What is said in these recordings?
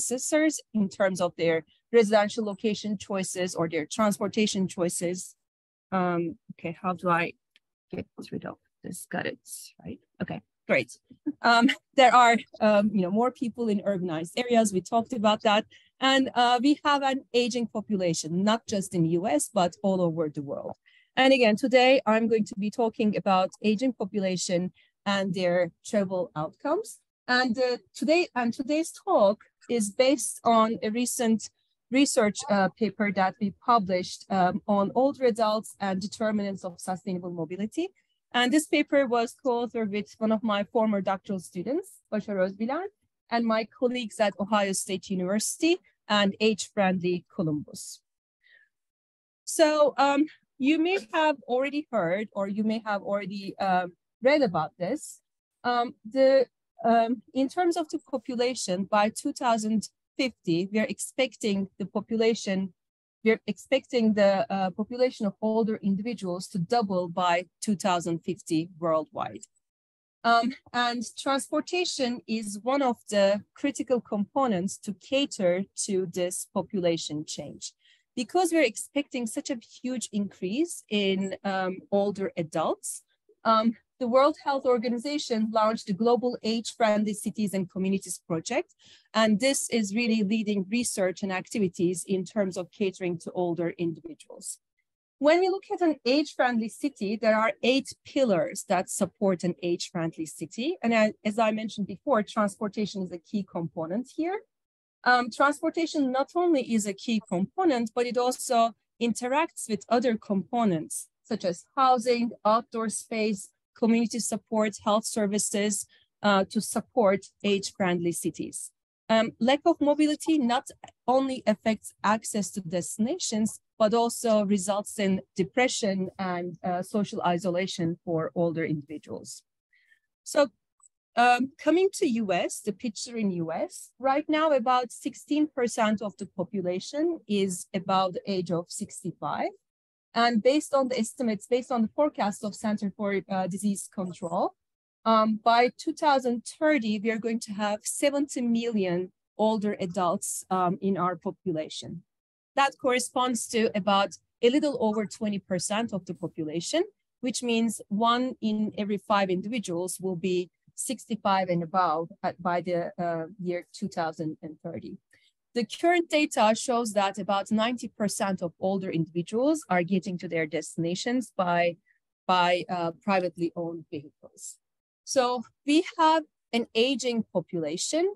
assessors in terms of their residential location choices or their transportation choices. Um, okay, how do I get rid of this? Got it, right? Okay, great. Um, there are, um, you know, more people in urbanized areas. We talked about that. And uh, we have an aging population, not just in the US, but all over the world. And again, today I'm going to be talking about aging population and their travel outcomes. And uh, today and today's talk is based on a recent research uh, paper that we published um, on older adults and determinants of sustainable mobility. And this paper was co-authored with one of my former doctoral students, Başar Özbilen, and my colleagues at Ohio State University and Age-Friendly Columbus. So um, you may have already heard or you may have already uh, read about this. Um, the, um, in terms of the population, by 2050, we are expecting the population, we're expecting the uh, population of older individuals to double by 2050 worldwide. Um, and transportation is one of the critical components to cater to this population change because we're expecting such a huge increase in um, older adults, um, the World Health Organization launched the Global Age-Friendly Cities and Communities Project. And this is really leading research and activities in terms of catering to older individuals. When we look at an age-friendly city, there are eight pillars that support an age-friendly city. And as I mentioned before, transportation is a key component here. Um, transportation not only is a key component, but it also interacts with other components such as housing, outdoor space, community support, health services uh, to support age-friendly cities. Um, lack of mobility not only affects access to destinations, but also results in depression and uh, social isolation for older individuals. So um, coming to US, the picture in US, right now about 16% of the population is about the age of 65. And based on the estimates, based on the forecast of Center for uh, Disease Control, um, by 2030, we are going to have 70 million older adults um, in our population. That corresponds to about a little over 20% of the population, which means one in every five individuals will be 65 and above by the uh, year 2030. The current data shows that about 90% of older individuals are getting to their destinations by, by uh, privately owned vehicles. So we have an aging population,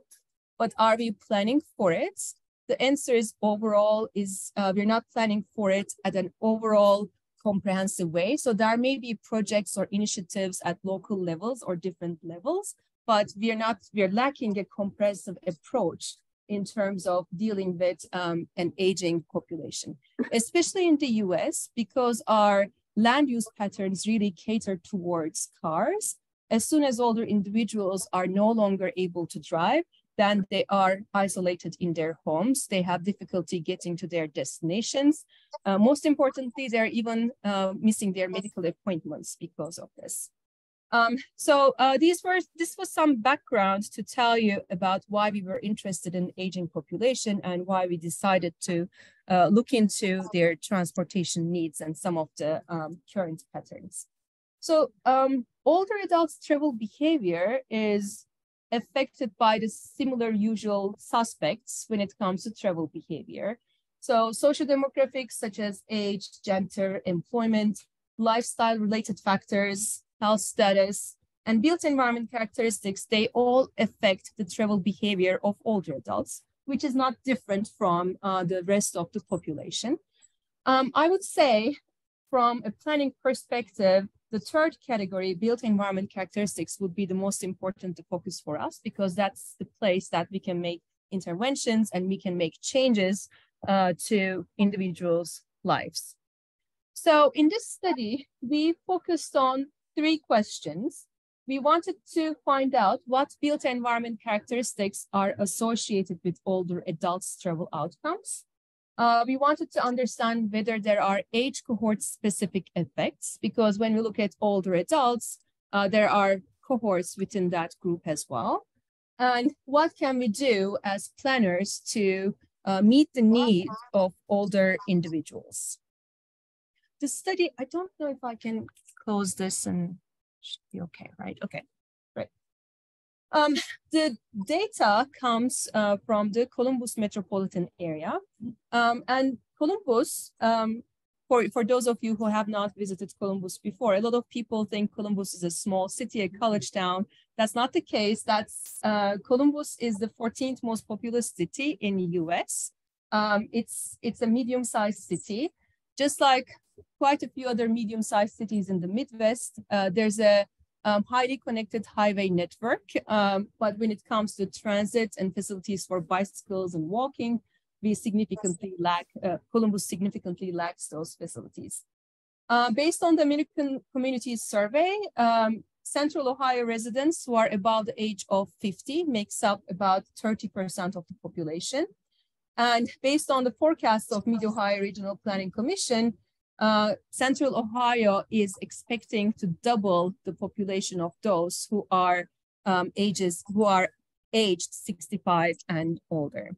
but are we planning for it? The answer is overall is uh, we're not planning for it at an overall comprehensive way. So there may be projects or initiatives at local levels or different levels, but we are not, we are lacking a comprehensive approach in terms of dealing with um, an aging population, especially in the US, because our land use patterns really cater towards cars. As soon as older individuals are no longer able to drive, then they are isolated in their homes. They have difficulty getting to their destinations. Uh, most importantly, they're even uh, missing their medical appointments because of this. Um, so uh, these were this was some background to tell you about why we were interested in aging population and why we decided to uh, look into their transportation needs and some of the um, current patterns. So um, older adults travel behavior is affected by the similar usual suspects when it comes to travel behavior. So social demographics such as age, gender, employment, lifestyle related factors, health status, and built environment characteristics, they all affect the travel behavior of older adults, which is not different from uh, the rest of the population. Um, I would say from a planning perspective, the third category, built environment characteristics, would be the most important to focus for us because that's the place that we can make interventions and we can make changes uh, to individuals' lives. So in this study, we focused on three questions. We wanted to find out what built environment characteristics are associated with older adults' travel outcomes. Uh, we wanted to understand whether there are age cohort specific effects, because when we look at older adults, uh, there are cohorts within that group as well. And what can we do as planners to uh, meet the needs of older individuals? The study, I don't know if I can close this and should be okay, right? Okay, great. Um, the data comes uh, from the Columbus metropolitan area. Um, and Columbus um, for, for those of you who have not visited Columbus before, a lot of people think Columbus is a small city, a college town. That's not the case. That's uh, Columbus is the 14th most populous city in the US. Um, it's, it's a medium-sized city, just like quite a few other medium-sized cities in the Midwest. Uh, there's a um, highly connected highway network, um, but when it comes to transit and facilities for bicycles and walking, we significantly lack, uh, Columbus significantly lacks those facilities. Uh, based on the American Community Survey, um, Central Ohio residents who are above the age of 50 makes up about 30% of the population. And based on the forecasts of Mid-Ohio Regional Planning Commission, uh, Central Ohio is expecting to double the population of those who are um, ages who are aged 65 and older.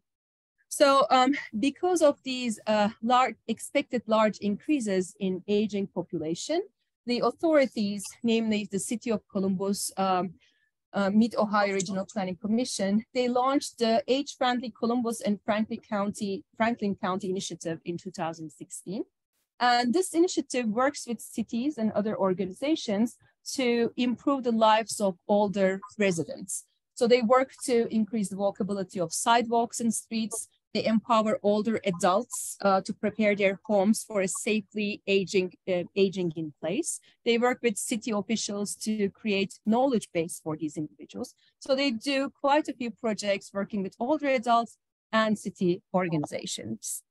So um, because of these uh, large, expected large increases in aging population, the authorities, namely the City of Columbus, um, uh, Mid-Ohio Regional Planning Commission, they launched the Age-Friendly Columbus and Franklin County, Franklin County Initiative in 2016. And this initiative works with cities and other organizations to improve the lives of older residents. So they work to increase the walkability of sidewalks and streets, they empower older adults uh, to prepare their homes for a safely aging, uh, aging in place. They work with city officials to create knowledge base for these individuals. So they do quite a few projects working with older adults and city organizations.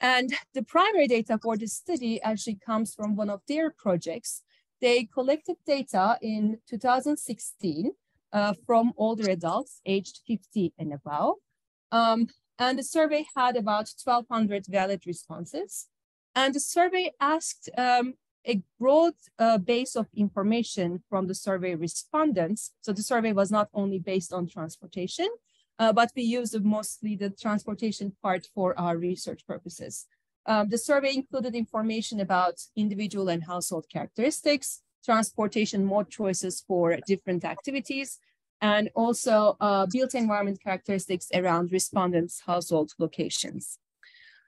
And the primary data for this study actually comes from one of their projects. They collected data in 2016 uh, from older adults aged 50 and above. Um, and the survey had about 1,200 valid responses. And the survey asked um, a broad uh, base of information from the survey respondents. So the survey was not only based on transportation, uh, but we used mostly the transportation part for our research purposes. Um, the survey included information about individual and household characteristics, transportation mode choices for different activities, and also uh, built environment characteristics around respondents' household locations.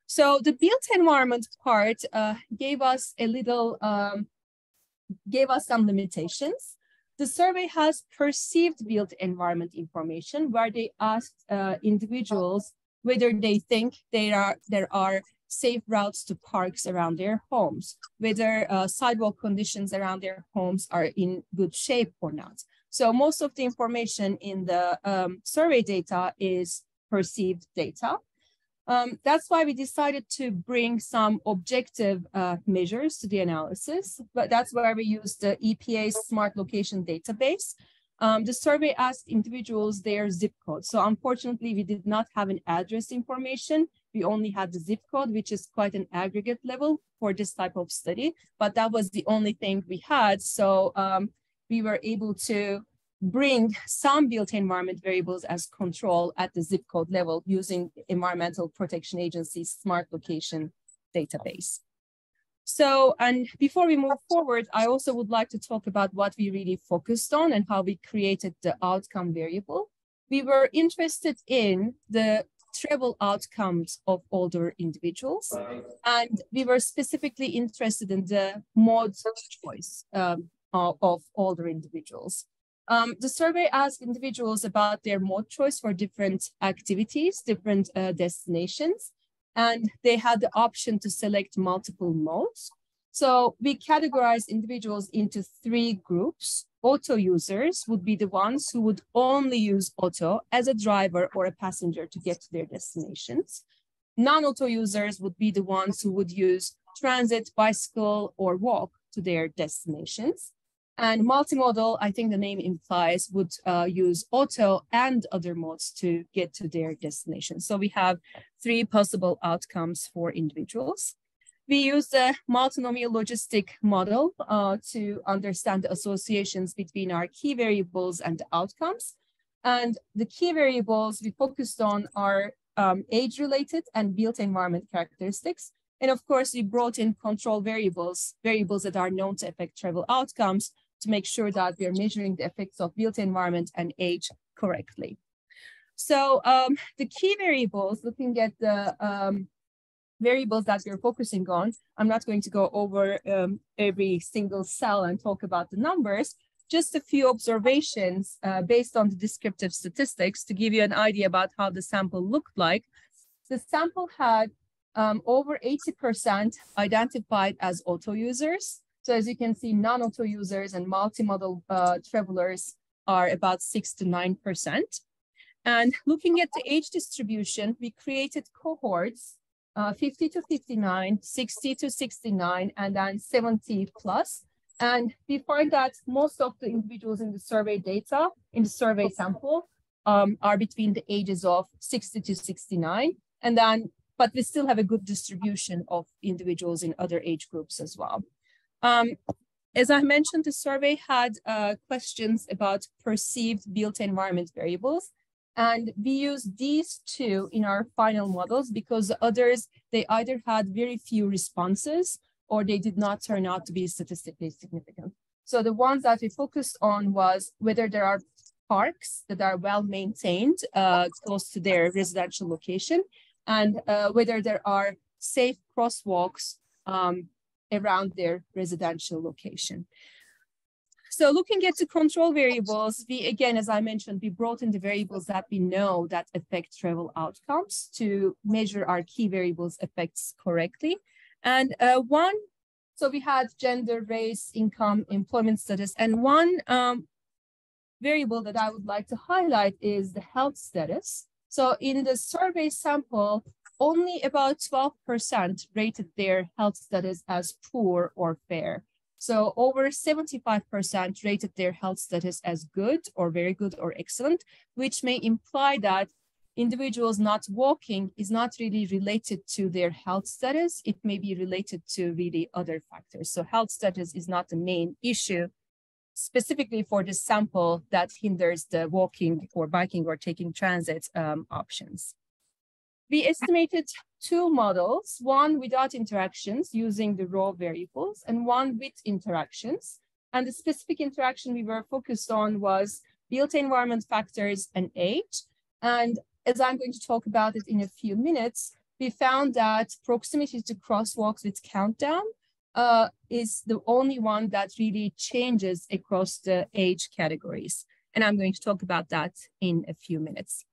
So the built environment part uh, gave us a little, um, gave us some limitations. The survey has perceived built environment information where they asked uh, individuals whether they think there are, there are safe routes to parks around their homes, whether uh, sidewalk conditions around their homes are in good shape or not. So most of the information in the um, survey data is perceived data. Um, that's why we decided to bring some objective uh, measures to the analysis, but that's where we used the EPA Smart Location Database. Um, the survey asked individuals their zip code. So unfortunately, we did not have an address information. We only had the zip code, which is quite an aggregate level for this type of study, but that was the only thing we had. So um, we were able to bring some built environment variables as control at the zip code level using Environmental Protection Agency's smart location database. So, and before we move forward, I also would like to talk about what we really focused on and how we created the outcome variable. We were interested in the travel outcomes of older individuals. And we were specifically interested in the mode of choice um, of, of older individuals. Um, the survey asked individuals about their mode choice for different activities, different uh, destinations, and they had the option to select multiple modes. So we categorized individuals into three groups. Auto users would be the ones who would only use auto as a driver or a passenger to get to their destinations. Non-auto users would be the ones who would use transit, bicycle, or walk to their destinations. And multimodal, I think the name implies, would uh, use auto and other modes to get to their destination. So we have three possible outcomes for individuals. We use the multinomial logistic model uh, to understand the associations between our key variables and outcomes. And the key variables we focused on are um, age-related and built environment characteristics. And of course, we brought in control variables, variables that are known to affect travel outcomes to make sure that we are measuring the effects of built environment and age correctly. So um, the key variables, looking at the um, variables that we're focusing on, I'm not going to go over um, every single cell and talk about the numbers, just a few observations uh, based on the descriptive statistics to give you an idea about how the sample looked like. The sample had um, over 80% identified as auto users. So as you can see, non-auto users and multimodal uh, travelers are about six to 9%. And looking at the age distribution, we created cohorts, uh, 50 to 59, 60 to 69, and then 70 plus. And we find that most of the individuals in the survey data, in the survey sample, um, are between the ages of 60 to 69. And then, but we still have a good distribution of individuals in other age groups as well. Um, as I mentioned, the survey had uh, questions about perceived built environment variables. And we used these two in our final models because the others, they either had very few responses or they did not turn out to be statistically significant. So the ones that we focused on was whether there are parks that are well maintained uh, close to their residential location and uh, whether there are safe crosswalks um, around their residential location. So looking at the control variables, we again, as I mentioned, we brought in the variables that we know that affect travel outcomes to measure our key variables effects correctly. And uh, one, so we had gender, race, income, employment status, and one um, variable that I would like to highlight is the health status. So in the survey sample, only about 12% rated their health status as poor or fair. So over 75% rated their health status as good or very good or excellent, which may imply that individuals not walking is not really related to their health status. It may be related to really other factors. So health status is not the main issue specifically for the sample that hinders the walking or biking or taking transit um, options. We estimated two models, one without interactions using the raw variables and one with interactions. And the specific interaction we were focused on was built environment factors and age. And as I'm going to talk about it in a few minutes, we found that proximity to crosswalks with countdown uh, is the only one that really changes across the age categories. And I'm going to talk about that in a few minutes.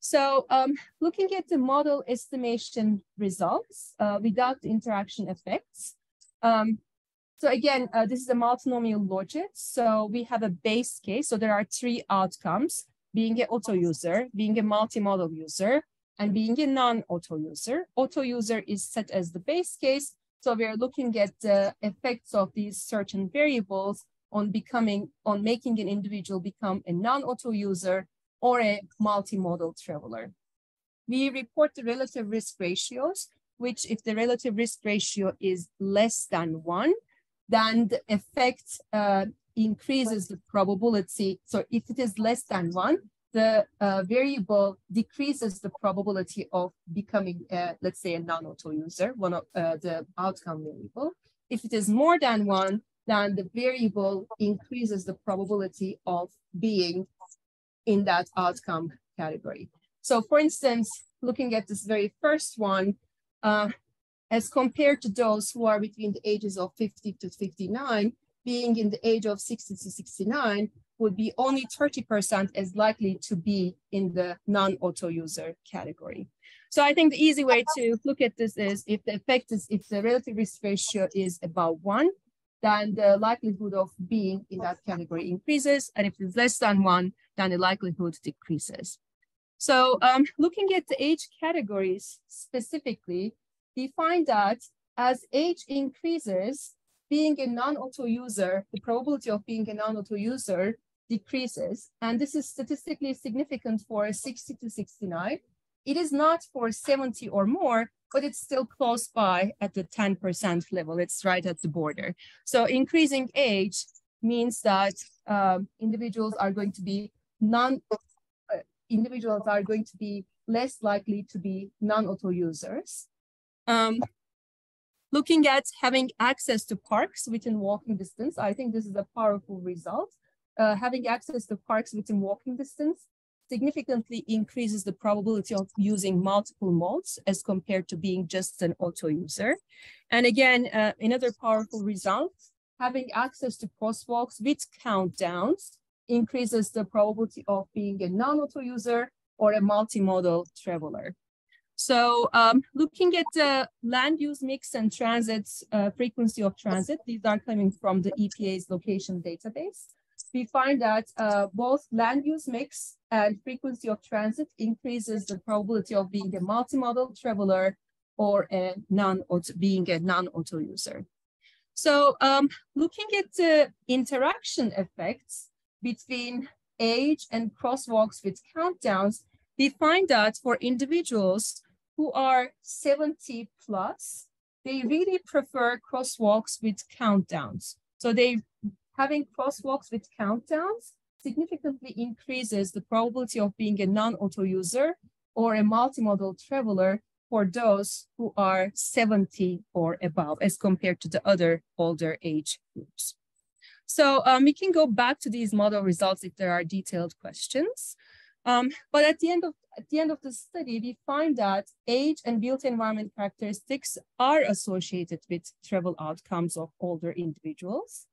So um, looking at the model estimation results uh, without the interaction effects. Um, so again, uh, this is a multinomial logit. So we have a base case. So there are three outcomes being an auto user, being a multimodal user, and being a non-auto user. Auto user is set as the base case. So we are looking at the effects of these certain variables on becoming, on making an individual become a non-auto user or a multimodal traveler. We report the relative risk ratios, which if the relative risk ratio is less than one, then the effect uh, increases the probability. So if it is less than one, the uh, variable decreases the probability of becoming, let's say, a non-auto user, one of uh, the outcome variable. If it is more than one, then the variable increases the probability of being in that outcome category. So for instance, looking at this very first one, uh, as compared to those who are between the ages of 50 to 59, being in the age of 60 to 69 would be only 30% as likely to be in the non-auto user category. So I think the easy way to look at this is if the effect is, if the relative risk ratio is about one, then the likelihood of being in that category increases. And if it's less than one, then the likelihood decreases. So um, looking at the age categories specifically, we find that as age increases, being a non-auto user, the probability of being a non-auto user decreases. And this is statistically significant for 60 to 69. It is not for 70 or more, but it's still close by at the 10% level. It's right at the border. So increasing age means that um, individuals are going to be non individuals are going to be less likely to be non-auto users. Um, looking at having access to parks within walking distance, I think this is a powerful result. Uh, having access to parks within walking distance significantly increases the probability of using multiple modes as compared to being just an auto user. And again, uh, another powerful result, having access to crosswalks with countdowns increases the probability of being a non-auto user or a multimodal traveler. So um, looking at the land use mix and transit uh, frequency of transit, these are coming from the EPA's location database. We find that uh, both land use mix and frequency of transit increases the probability of being a multimodal traveler or a non-auto, being a non-auto user. So um, looking at the interaction effects between age and crosswalks with countdowns, we find that for individuals who are 70 plus, they really prefer crosswalks with countdowns. So they having crosswalks with countdowns significantly increases the probability of being a non-auto user or a multimodal traveler for those who are 70 or above as compared to the other older age groups. So um, we can go back to these model results if there are detailed questions. Um, but at the end of at the end of the study, we find that age and built environment characteristics are associated with travel outcomes of older individuals.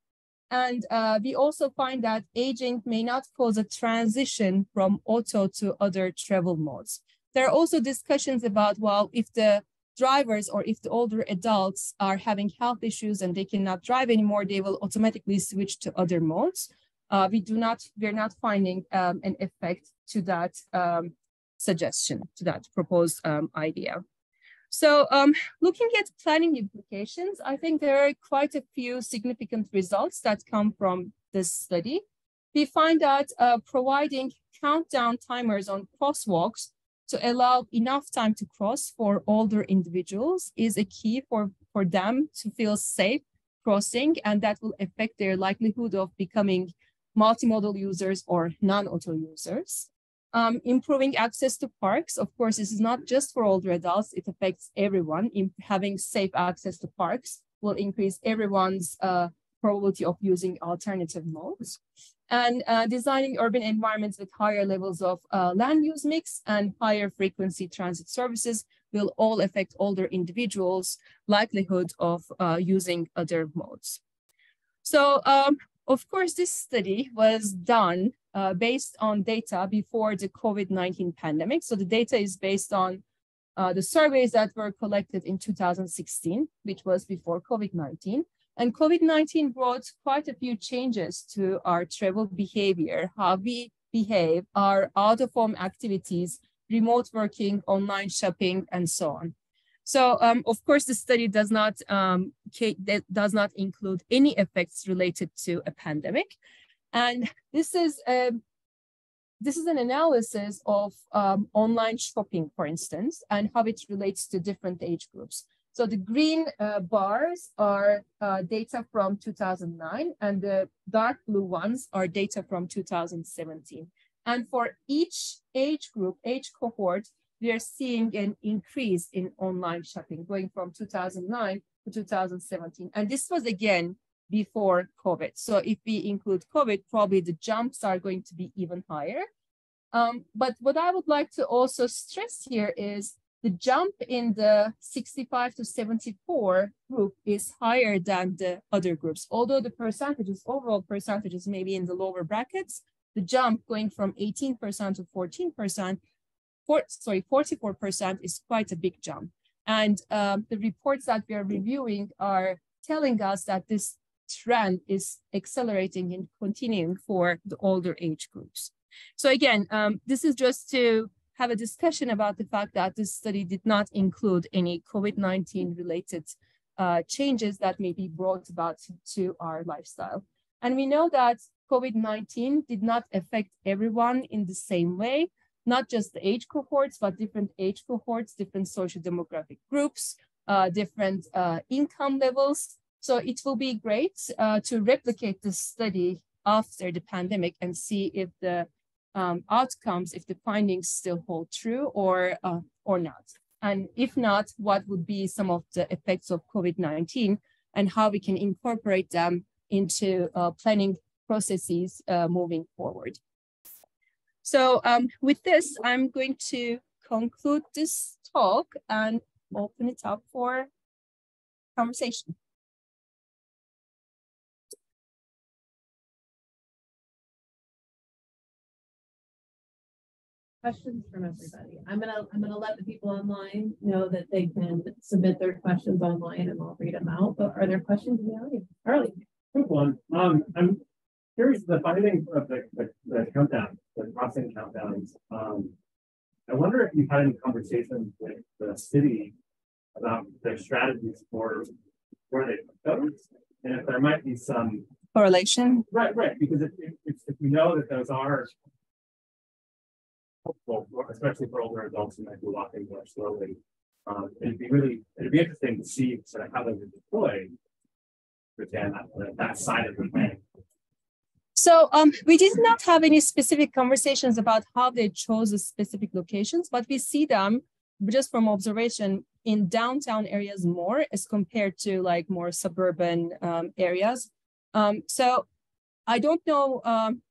And uh, we also find that aging may not cause a transition from auto to other travel modes. There are also discussions about, well, if the drivers or if the older adults are having health issues and they cannot drive anymore, they will automatically switch to other modes. Uh, we do not, we're not finding um, an effect to that um, suggestion, to that proposed um, idea. So um, looking at planning implications, I think there are quite a few significant results that come from this study. We find that uh, providing countdown timers on crosswalks to allow enough time to cross for older individuals is a key for, for them to feel safe crossing, and that will affect their likelihood of becoming multimodal users or non-auto users. Um, improving access to parks, of course, this is not just for older adults, it affects everyone. In having safe access to parks will increase everyone's uh, probability of using alternative modes. And uh, designing urban environments with higher levels of uh, land use mix and higher frequency transit services will all affect older individuals' likelihood of uh, using other modes. So um, of course, this study was done uh, based on data before the COVID-19 pandemic. So the data is based on uh, the surveys that were collected in 2016, which was before COVID-19. And COVID-19 brought quite a few changes to our travel behavior, how we behave, our out-of-home activities, remote working, online shopping, and so on. So um, of course, the study does not um, does not include any effects related to a pandemic, and this is a, um, this is an analysis of um, online shopping, for instance, and how it relates to different age groups. So the green uh, bars are uh, data from 2009, and the dark blue ones are data from 2017. And for each age group, age cohort, we are seeing an increase in online shopping going from 2009 to 2017. And this was again before COVID. So if we include COVID, probably the jumps are going to be even higher. Um, but what I would like to also stress here is the jump in the 65 to 74 group is higher than the other groups. Although the percentages, overall percentages may be in the lower brackets, the jump going from 18% to 14% sorry, 44% is quite a big jump. And um, the reports that we are reviewing are telling us that this trend is accelerating and continuing for the older age groups. So again, um, this is just to have a discussion about the fact that this study did not include any COVID-19 related uh, changes that may be brought about to our lifestyle. And we know that COVID-19 did not affect everyone in the same way not just the age cohorts, but different age cohorts, different social demographic groups, uh, different uh, income levels. So it will be great uh, to replicate this study after the pandemic and see if the um, outcomes if the findings still hold true or, uh, or not. And if not, what would be some of the effects of COVID-19 and how we can incorporate them into uh, planning processes uh, moving forward. So um, with this, I'm going to conclude this talk and open it up for conversation. questions from everybody. I'm gonna I'm gonna let the people online know that they can submit their questions online and I'll read them out. But are there questions in the audience? Charlie. Quick one. Um, I'm curious the finding of the, the, the countdown, the crossing countdowns. Um, I wonder if you've had any conversations with the city about their strategies for where they put those, and if there might be some correlation. Right, right. Because if, if, if we know that those are helpful, especially for older adults who might be walking more slowly. Um, it'd be really, it'd be interesting to see sort of how they would deploy again that, that side of the plan. So um, we did not have any specific conversations about how they chose the specific locations, but we see them just from observation in downtown areas more as compared to like more suburban um, areas. Um, so I don't know um,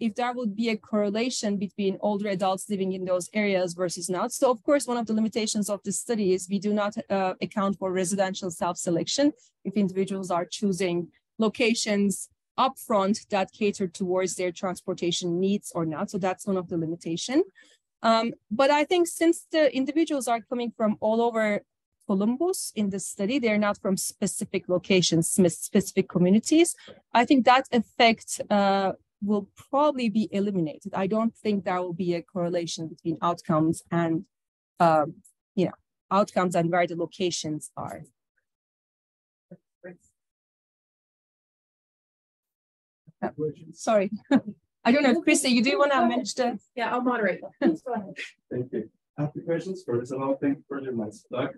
if there would be a correlation between older adults living in those areas versus not. So of course, one of the limitations of this study is we do not uh, account for residential self-selection if individuals are choosing locations upfront that cater towards their transportation needs or not. So that's one of the limitation. Um, but I think since the individuals are coming from all over Columbus in the study, they're not from specific locations, specific communities. I think that affect uh, will probably be eliminated. I don't think there will be a correlation between outcomes and, um, you know, outcomes and where the locations are. Sorry, I don't know, Christy, you do want to manage the? Yeah, I'll moderate. Please go ahead. Thank you. I have two questions. First of all, thank you for your nice talk.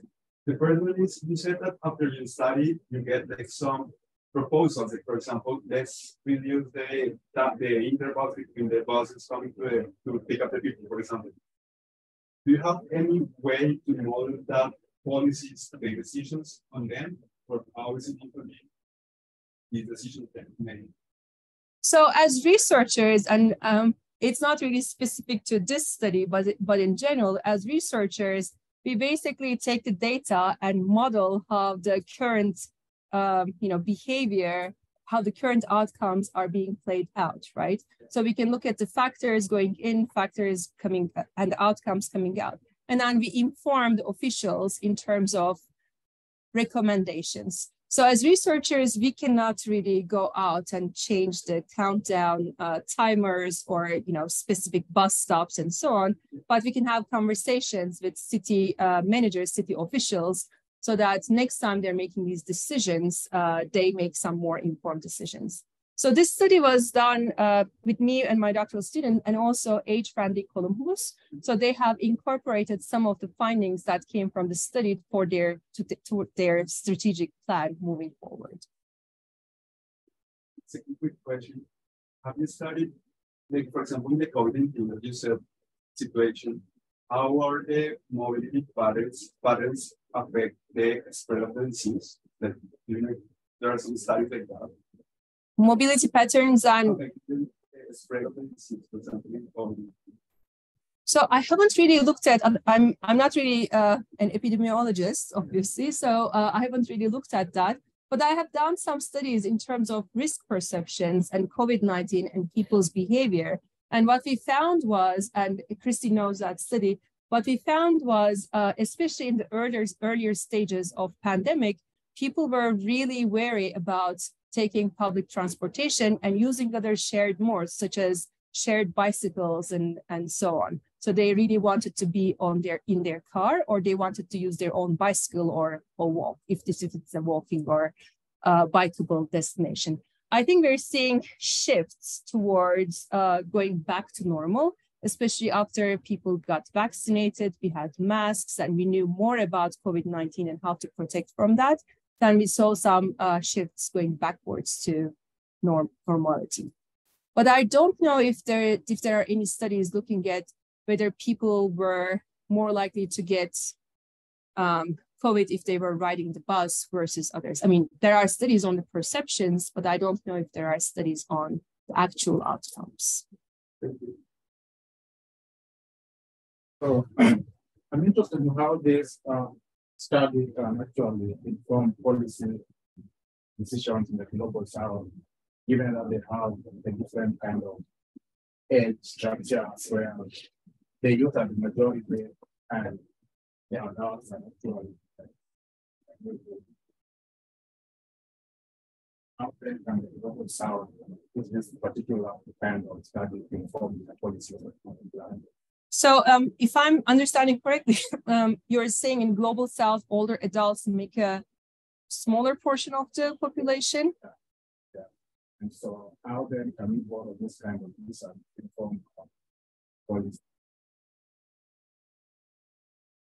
The first one is you said that after you study, you get like some proposals. Like for example, let's reduce the the intervals between the buses coming to the, to pick up the people, for example. Do you have any way to model that policies the decisions on them, or how is it usually these decisions that made? So as researchers, and um, it's not really specific to this study, but, but in general, as researchers, we basically take the data and model how the current um, you know, behavior, how the current outcomes are being played out, right? So we can look at the factors going in, factors coming, and outcomes coming out. And then we inform the officials in terms of recommendations. So as researchers, we cannot really go out and change the countdown uh, timers or you know specific bus stops and so on, but we can have conversations with city uh, managers, city officials so that next time they're making these decisions, uh, they make some more informed decisions. So this study was done uh, with me and my doctoral student and also age-friendly Columbus. So they have incorporated some of the findings that came from the study for their, to, to their strategic plan moving forward. It's a quick question. Have you studied, like for example, in the COVID-19 you said situation, how are the mobility patterns, patterns affect the spread of the disease? That you know, there are some studies like that. Mobility patterns and spread of the disease, for example, in So I haven't really looked at. I'm I'm not really uh, an epidemiologist, obviously. So uh, I haven't really looked at that. But I have done some studies in terms of risk perceptions and COVID nineteen and people's behavior. And what we found was, and Christy knows that study, what we found was, uh, especially in the earlier, earlier stages of pandemic, people were really wary about taking public transportation and using other shared modes, such as shared bicycles and, and so on. So they really wanted to be on their in their car, or they wanted to use their own bicycle or, or walk, if this it's a walking or uh, bikeable destination. I think we're seeing shifts towards uh, going back to normal, especially after people got vaccinated, we had masks, and we knew more about COVID 19 and how to protect from that. Then we saw some uh, shifts going backwards to norm- normality. But I don't know if there if there are any studies looking at whether people were more likely to get um, COVID if they were riding the bus versus others. I mean, there are studies on the perceptions, but I don't know if there are studies on the actual outcomes. So I'm interested in how this uh, study can actually inform policy decisions in the global south, given that they have a different kind of age structures where The youth are the majority and they are not actually then can the global south use this particular kind of study to inform the policy of the so um, if I'm understanding correctly, um, you're saying in global south, older adults make a smaller portion of the population? Yeah. yeah. And so how then can we borrow this kind of this informed policy?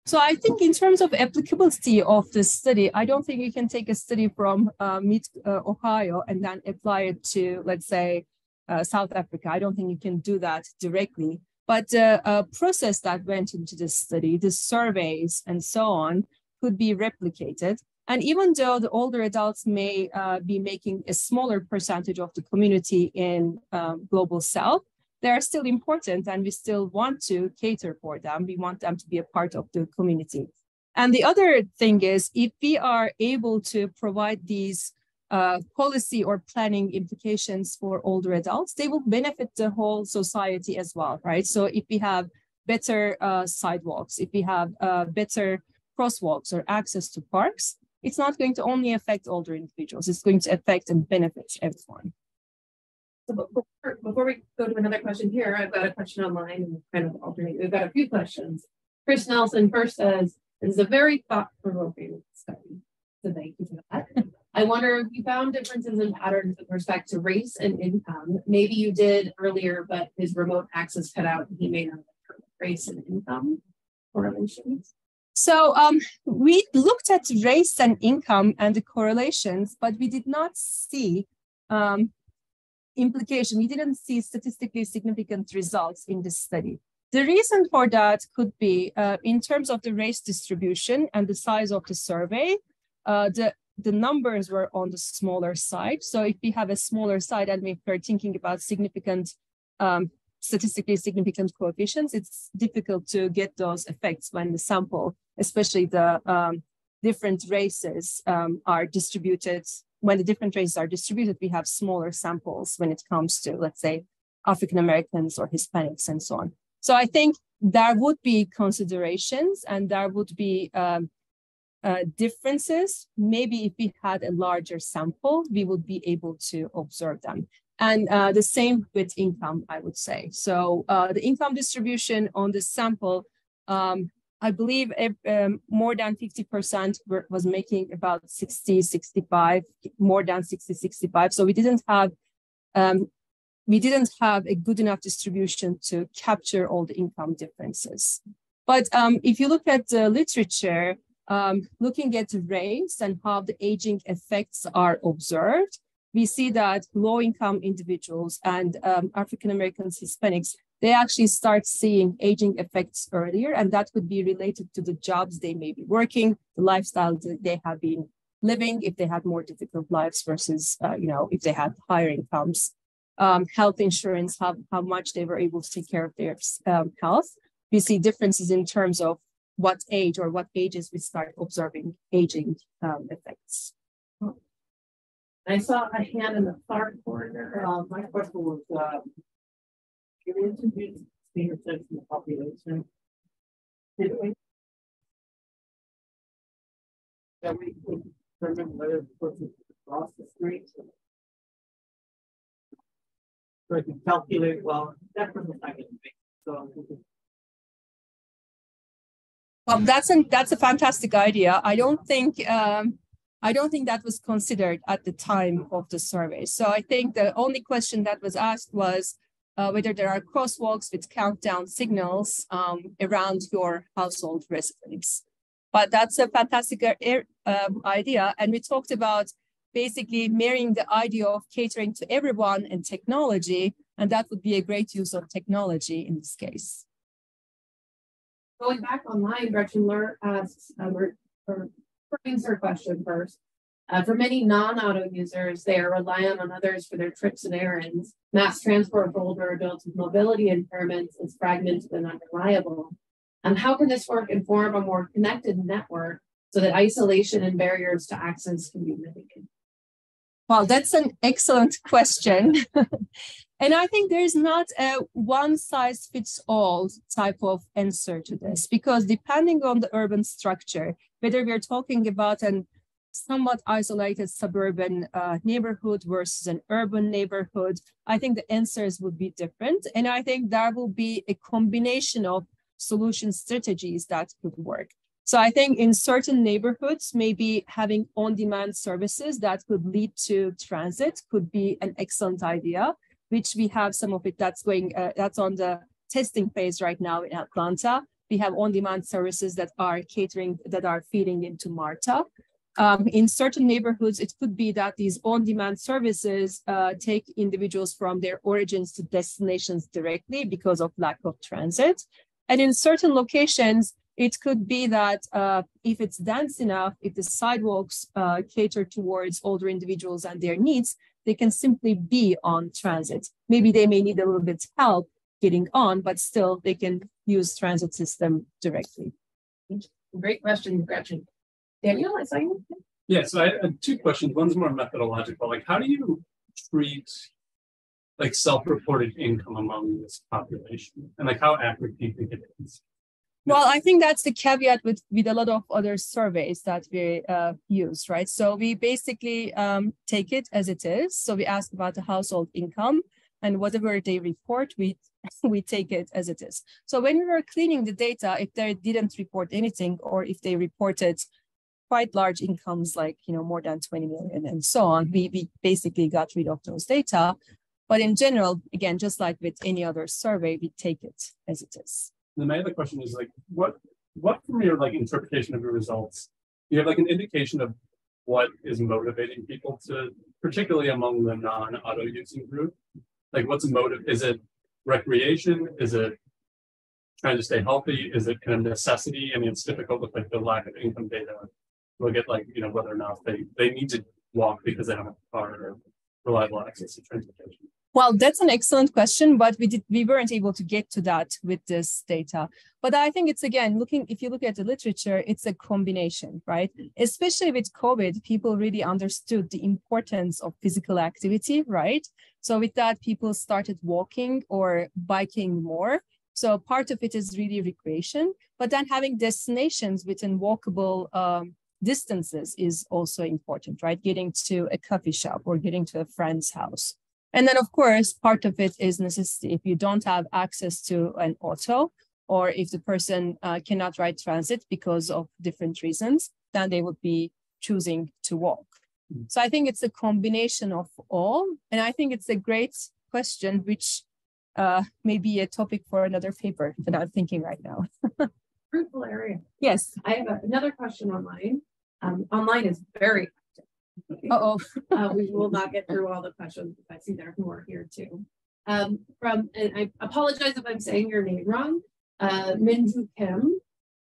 So I think in terms of applicability of this study, I don't think you can take a study from uh, Mid uh, Ohio and then apply it to, let's say, uh, South Africa. I don't think you can do that directly. But the uh, process that went into this study, the surveys and so on, could be replicated. And even though the older adults may uh, be making a smaller percentage of the community in um, Global South, they are still important and we still want to cater for them. We want them to be a part of the community. And the other thing is, if we are able to provide these uh, policy or planning implications for older adults, they will benefit the whole society as well, right? So if we have better uh, sidewalks, if we have uh, better crosswalks or access to parks, it's not going to only affect older individuals, it's going to affect and benefit everyone. So before, before we go to another question here, I've got a question online and kind of alternate. We've got a few questions. Chris Nelson first says, it is a very thought-provoking study. So thank you for that. I wonder if you found differences in patterns with respect to race and income. Maybe you did earlier, but his remote access cut out. He may have race and income correlations. So um, we looked at race and income and the correlations, but we did not see um, implication. We didn't see statistically significant results in this study. The reason for that could be uh, in terms of the race distribution and the size of the survey, uh, the the numbers were on the smaller side. So if we have a smaller side and if we're thinking about significant, um, statistically significant coefficients, it's difficult to get those effects when the sample, especially the um, different races um, are distributed. When the different races are distributed, we have smaller samples when it comes to, let's say, African Americans or Hispanics and so on. So I think there would be considerations and there would be um, uh, differences, maybe if we had a larger sample, we would be able to observe them. And uh, the same with income, I would say. So uh, the income distribution on the sample, um, I believe um, more than 50% were, was making about 60, 65, more than 60, 65. So we didn't have um, we didn't have a good enough distribution to capture all the income differences. But um, if you look at the literature, um, looking at race and how the aging effects are observed, we see that low income individuals and um, African Americans, Hispanics, they actually start seeing aging effects earlier, and that could be related to the jobs they may be working, the lifestyle that they have been living, if they had more difficult lives versus, uh, you know, if they had higher incomes, um, health insurance, how, how much they were able to take care of their um, health. We see differences in terms of what age or what ages we start observing aging um, effects. I saw a hand in the far corner. Uh, my question was, can you introduce senior citizen in the population? Did we? That we could determine whether the person across the street. So I can calculate, well, that person's not going to make so well, that's a that's a fantastic idea. I don't think um, I don't think that was considered at the time of the survey. So I think the only question that was asked was uh, whether there are crosswalks with countdown signals um, around your household residence. But that's a fantastic uh, idea, and we talked about basically marrying the idea of catering to everyone and technology And that would be a great use of technology in this case. Going back online, Gretchen Lur asks, uh, or, or her question first. Uh, for many non-auto users, they are reliant on others for their trips and errands. Mass transport for older adults with mobility impairments is fragmented and unreliable. And how can this work inform a more connected network so that isolation and barriers to access can be mitigated? Well, that's an excellent question. and I think there's not a one size fits all type of answer to this because depending on the urban structure, whether we're talking about an somewhat isolated suburban uh, neighborhood versus an urban neighborhood, I think the answers would be different. And I think that will be a combination of solution strategies that could work. So I think in certain neighborhoods, maybe having on-demand services that could lead to transit could be an excellent idea, which we have some of it that's going, uh, that's on the testing phase right now in Atlanta. We have on-demand services that are catering, that are feeding into MARTA. Um, in certain neighborhoods, it could be that these on-demand services uh, take individuals from their origins to destinations directly because of lack of transit. And in certain locations, it could be that uh, if it's dense enough, if the sidewalks uh, cater towards older individuals and their needs, they can simply be on transit. Maybe they may need a little bit help getting on, but still they can use transit system directly. Great question, Gretchen. Daniel, is that Yeah, so I have two questions. One's more methodological. Like, how do you treat like self-reported income among this population, and like how accurate do you think it is? Well, I think that's the caveat with with a lot of other surveys that we uh, use, right? So we basically um, take it as it is. So we ask about the household income, and whatever they report, we we take it as it is. So when we were cleaning the data, if they didn't report anything, or if they reported quite large incomes like you know more than 20 million and so on we, we basically got rid of those data but in general again just like with any other survey we take it as it is then my other question is like what what from your like interpretation of your results you have like an indication of what is motivating people to particularly among the non-auto using group? Like what's motive? Is it recreation? Is it trying to stay healthy? Is it kind of necessity? I mean it's difficult with like the lack of income data. Look at like, you know, whether or not they, they need to walk because they don't have a car or reliable access to transportation? Well, that's an excellent question, but we did we weren't able to get to that with this data. But I think it's again looking if you look at the literature, it's a combination, right? Especially with COVID, people really understood the importance of physical activity, right? So with that, people started walking or biking more. So part of it is really recreation, but then having destinations within walkable um, distances is also important, right? Getting to a coffee shop or getting to a friend's house. And then, of course, part of it is necessity. If you don't have access to an auto, or if the person uh, cannot ride transit because of different reasons, then they would be choosing to walk. Mm-hmm. So I think it's a combination of all. And I think it's a great question, which uh, may be a topic for another paper that I'm thinking right now. Fruitful area. Yes. I have another question online. Um, online is very active. Uh-oh. uh, we will not get through all the questions. I see there are more here too. Um, from, and I apologize if I'm saying your name wrong, uh, Minju Kim.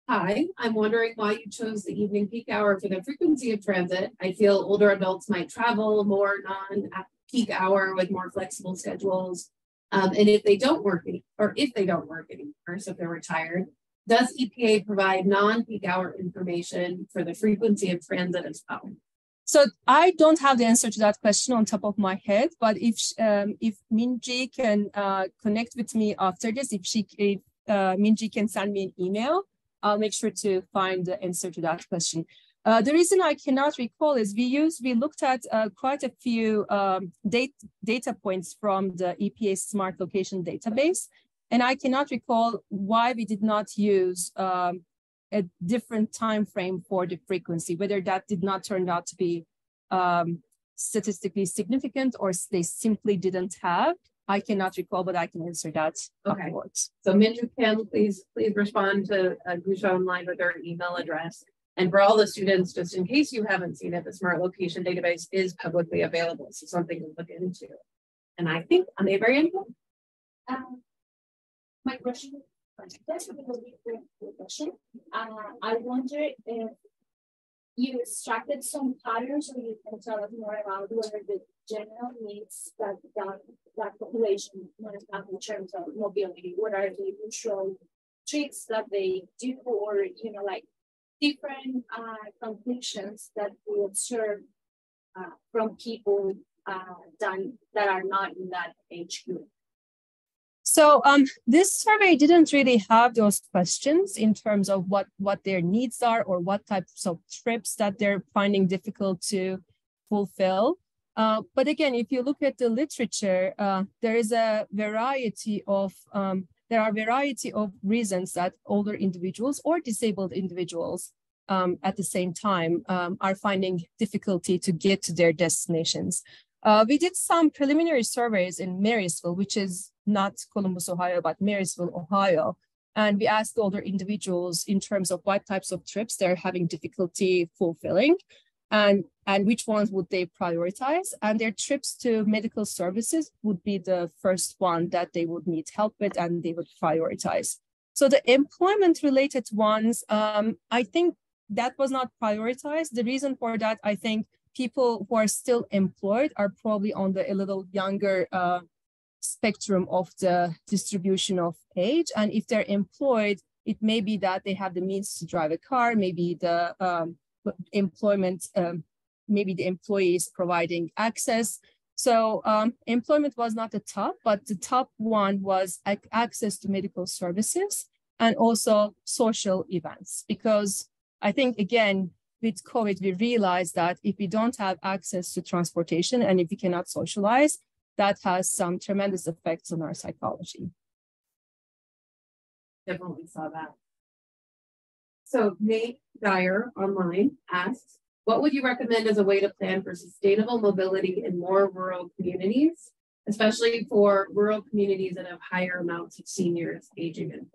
Hi, I'm wondering why you chose the evening peak hour for the frequency of transit. I feel older adults might travel more non peak hour with more flexible schedules. Um, and if they don't work, any, or if they don't work anymore, so if they're retired, does EPA provide non-peak hour information for the frequency of transit as well? So I don't have the answer to that question on top of my head, but if um, if Minji can uh, connect with me after this, if she if uh, Minji can send me an email, I'll make sure to find the answer to that question. Uh, the reason I cannot recall is we used we looked at uh, quite a few um, date, data points from the EPA Smart Location database, and I cannot recall why we did not use um, a different time frame for the frequency, whether that did not turn out to be um, statistically significant or they simply didn't have. I cannot recall, but I can answer that okay. afterwards. So Minju Kim, please please respond to uh, Gulsah Online with their email address. And for all the students, just in case you haven't seen it, the Smart Location Database is publicly available. So something to look into. And I think on the very end, Um, my question, that's a really question. Uh, I wonder if you extracted some patterns or you can tell us more about what the general needs that that, that population might have in terms of mobility. What are the usual tricks that they do or, you know, like different uh, conclusions that we observe uh, from people uh, done, that are not in that age group. So um, this survey didn't really have those questions in terms of what, what their needs are or what types of trips that they're finding difficult to fulfill. Uh, but again, if you look at the literature, uh, there is a variety of, um, there are variety of reasons that older individuals or disabled individuals um, at the same time um, are finding difficulty to get to their destinations. Uh, we did some preliminary surveys in Marysville, which is not Columbus, Ohio, but Marysville, Ohio. And we asked older individuals in terms of what types of trips they're having difficulty fulfilling and, and which ones would they prioritize. And their trips to medical services would be the first one that they would need help with and they would prioritize. So the employment related ones, um, I think that was not prioritized. The reason for that, I think people who are still employed are probably on the a little younger uh, spectrum of the distribution of age. And if they're employed, it may be that they have the means to drive a car, maybe the um, employment, um, maybe the employee is providing access. So um, employment was not the top, but the top one was access to medical services and also social events. Because I think, again, with COVID, we realized that if we don't have access to transportation and if we cannot socialize, that has some tremendous effects on our psychology. Definitely saw that. So Nate Dyer online asks, what would you recommend as a way to plan for sustainable mobility in more rural communities, especially for rural communities that have higher amounts of seniors aging in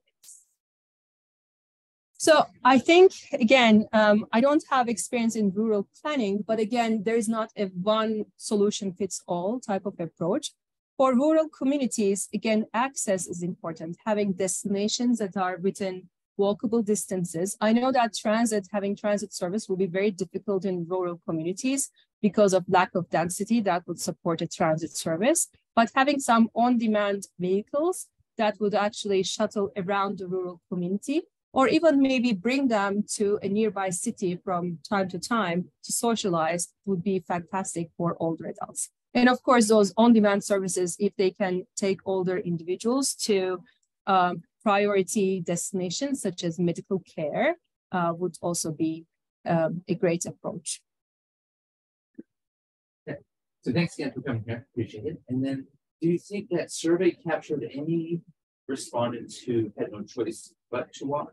so I think, again, um, I don't have experience in rural planning, but again, there is not a one solution fits all type of approach. For rural communities, again, access is important, having destinations that are within walkable distances. I know that transit, having transit service will be very difficult in rural communities because of lack of density that would support a transit service, but having some on-demand vehicles that would actually shuttle around the rural community or even maybe bring them to a nearby city from time to time to socialize would be fantastic for older adults. And of course, those on-demand services, if they can take older individuals to um, priority destinations such as medical care, uh, would also be um, a great approach. Okay. So thanks again for coming here, appreciate it. And then do you think that survey captured any respondents who had no choice but to walk?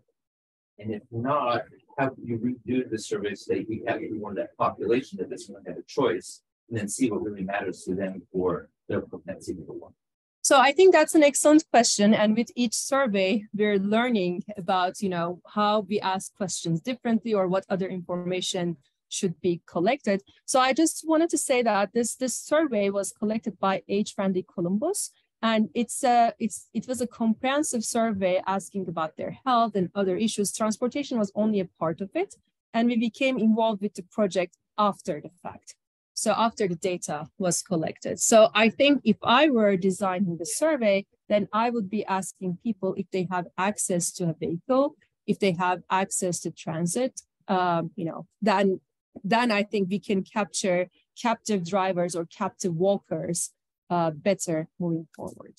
And if not, how can you redo the survey so that we have everyone that population that doesn't have a choice and then see what really matters to them for their propensity to walk? So I think that's an excellent question. And with each survey, we're learning about, you know, how we ask questions differently or what other information should be collected. So I just wanted to say that this, this survey was collected by Age Friendly Columbus. And it's a, it's, it was a comprehensive survey asking about their health and other issues. Transportation was only a part of it. And we became involved with the project after the fact. So after the data was collected. So I think if I were designing the survey, then I would be asking people if they have access to a vehicle, if they have access to transit, um, you know, then, then I think we can capture captive drivers or captive walkers uh, better moving forward.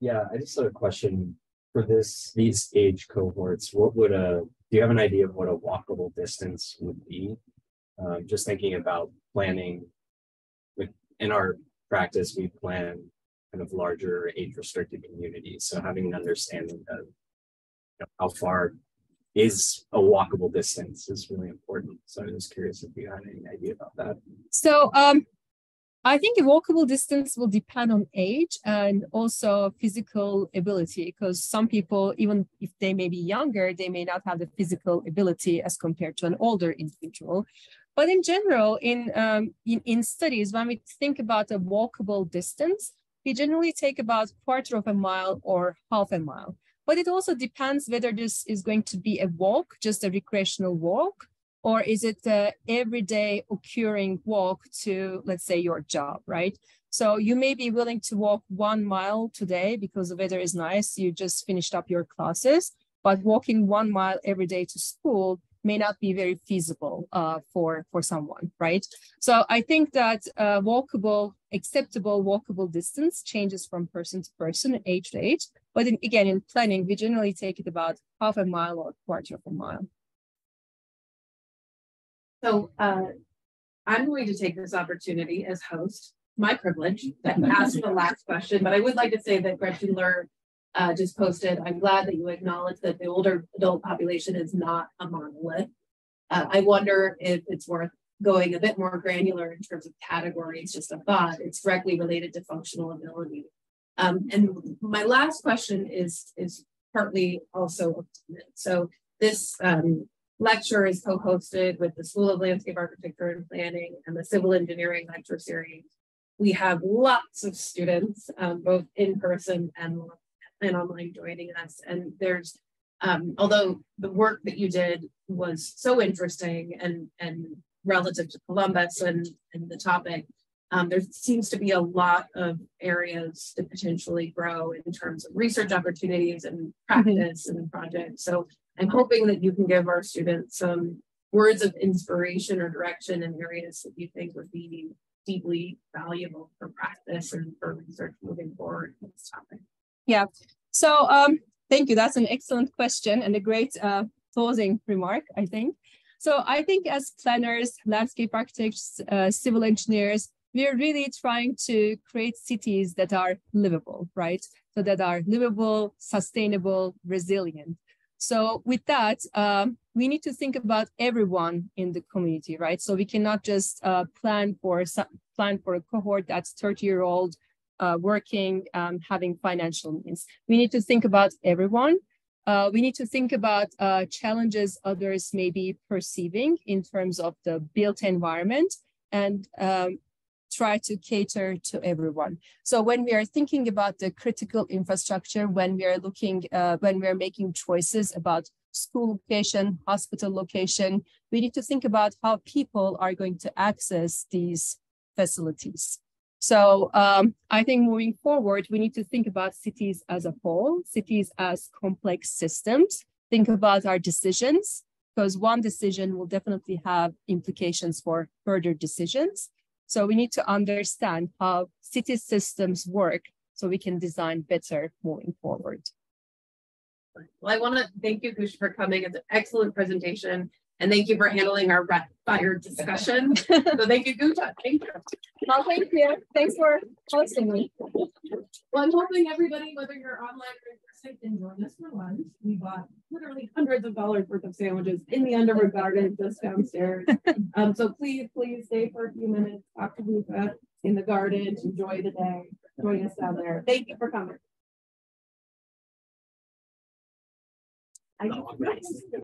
Yeah, I just had a question for this these age cohorts. What would a do you have an idea of what a walkable distance would be? Um, just thinking about planning. Like in our practice, we plan kind of larger age restricted communities. So having an understanding of you know, how far is a walkable distance is really important. So I was curious if you had any idea about that. So um, I think a walkable distance will depend on age and also physical ability, because some people, even if they may be younger, they may not have the physical ability as compared to an older individual. But in general, in, um, in, in studies, when we think about a walkable distance, we generally take about quarter of a mile or half a mile. But it also depends whether this is going to be a walk, just a recreational walk, or is it a everyday occurring walk to, let's say, your job, right? So you may be willing to walk one mile today because the weather is nice. You just finished up your classes, but walking one mile every day to school may not be very feasible uh, for, for someone, right? So I think that uh, walkable, acceptable walkable distance changes from person to person, age to age. But in, again, in planning, we generally take it about half a mile or a quarter of a mile. So uh, I'm going to take this opportunity as host, my privilege, to ask the last question, but I would like to say that Gretchen Lur uh, just posted, I'm glad that you acknowledge that the older adult population is not a monolith. Uh, I wonder if it's worth going a bit more granular in terms of categories, just a thought, it's directly related to functional ability. Um, and my last question is, is partly also, so this um, lecture is co-hosted with the School of Landscape Architecture and Planning and the Civil Engineering Lecture Series. We have lots of students, um, both in person and, and online joining us. And there's, um, although the work that you did was so interesting and, and relative to Columbus and, and the topic, um, there seems to be a lot of areas to potentially grow in terms of research opportunities and mm-hmm. practice mm -hmm. and projects. So I'm hoping that you can give our students some words of inspiration or direction in areas that you think would be deeply valuable for practice and for research moving forward in this topic. Yeah, so um, thank you. That's an excellent question and a great uh, closing remark, I think. So I think as planners, landscape architects, uh, civil engineers, we're really trying to create cities that are livable, right? So that are livable, sustainable, resilient. So with that, um, we need to think about everyone in the community, right? So we cannot just uh, plan for plan for a cohort that's 30 year old uh, working, um, having financial means. We need to think about everyone. Uh, we need to think about uh, challenges others may be perceiving in terms of the built environment and um, try to cater to everyone. So when we are thinking about the critical infrastructure, when we are looking, uh, when we are making choices about school location, hospital location, we need to think about how people are going to access these facilities. So um, I think moving forward, we need to think about cities as a whole, cities as complex systems, think about our decisions, because one decision will definitely have implications for further decisions. So we need to understand how city systems work so we can design better moving forward. Well, I want to thank you, Kush, for coming. It's an excellent presentation. And thank you for handling our rapid fire discussion. so thank you, Guta. Thank you. Well, thank you. Thanks for hosting me. Well, I'm hoping everybody, whether you're online or in person, can join us for lunch. We bought literally hundreds of dollars worth of sandwiches in the Underwood Garden just downstairs. um, so please, please stay for a few minutes, talk to Guta in the garden, enjoy the day. Join us down there. Thank you for coming. I,